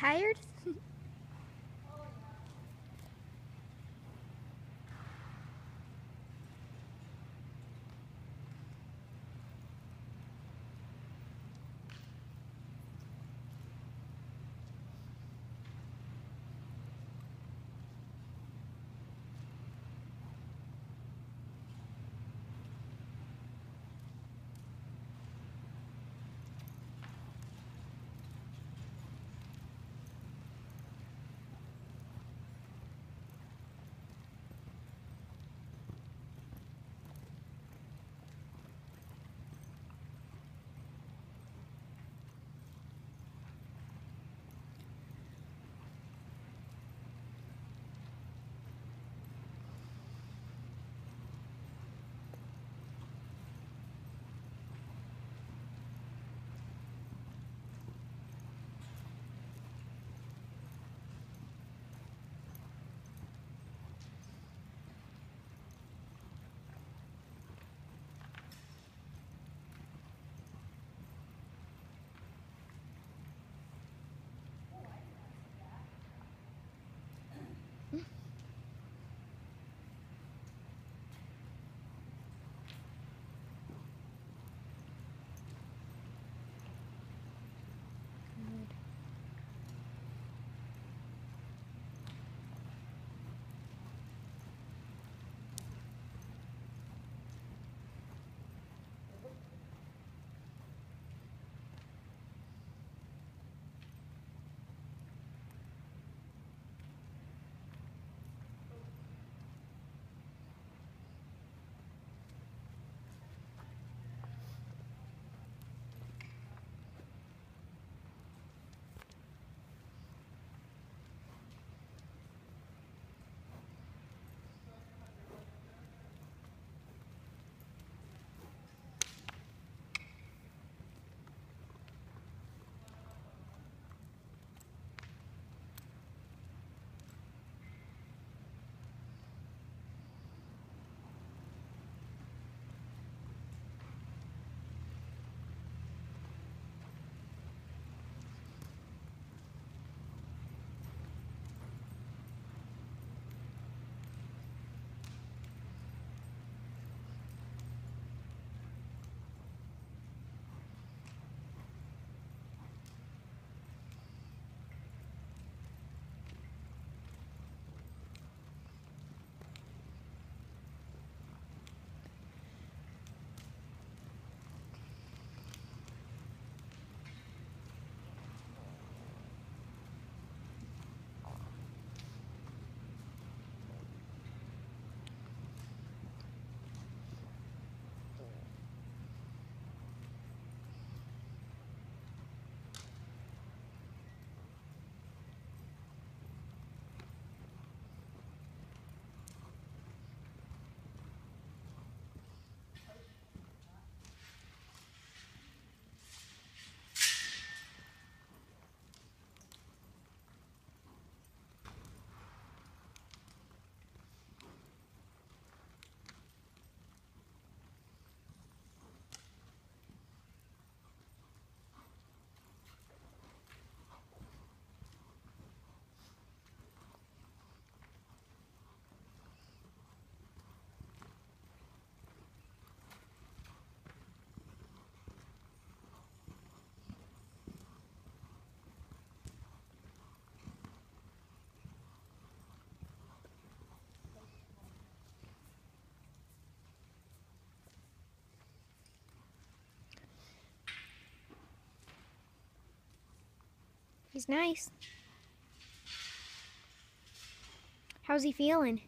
Tired? He's nice. How's he feeling?